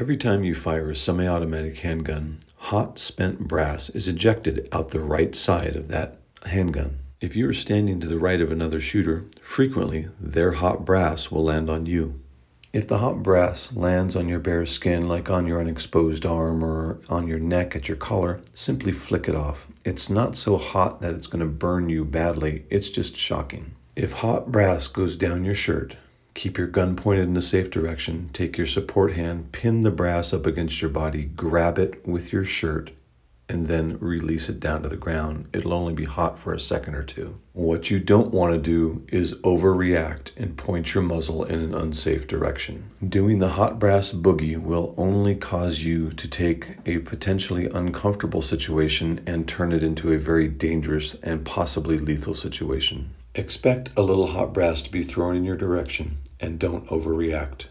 Every time you fire a semi automatic handgun, hot spent brass is ejected out the right side of that handgun. If you are standing to the right of another shooter, frequently their hot brass will land on you. If the hot brass lands on your bare skin, like on your unexposed arm or on your neck at your collar, simply flick it off. It's not so hot that it's going to burn you badly, it's just shocking. If hot brass goes down your shirt, keep your gun pointed in a safe direction, take your support hand, pin the brass up against your body, grab it with your shirt, and then release it down to the ground. It'll only be hot for a second or two. What you don't want to do is overreact and point your muzzle in an unsafe direction. Doing the hot brass boogie will only cause you to take a potentially uncomfortable situation and turn it into a very dangerous and possibly lethal situation. Expect a little hot brass to be thrown in your direction and don't overreact.